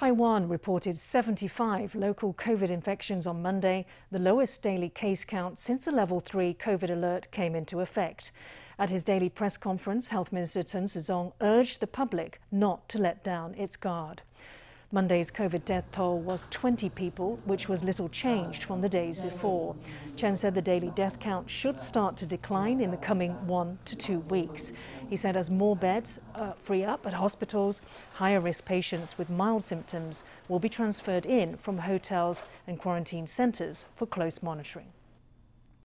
Taiwan reported 75 local COVID infections on Monday, the lowest daily case count since the level 3 COVID alert came into effect. At his daily press conference, Health Minister Chen Shih-chung urged the public not to let down its guard. Monday's COVID death toll was 20 people, which was little changed from the days before. Chen said the daily death count should start to decline in the coming one to two weeks. He said as more beds uh, free up at hospitals, higher risk patients with mild symptoms will be transferred in from hotels and quarantine centres for close monitoring.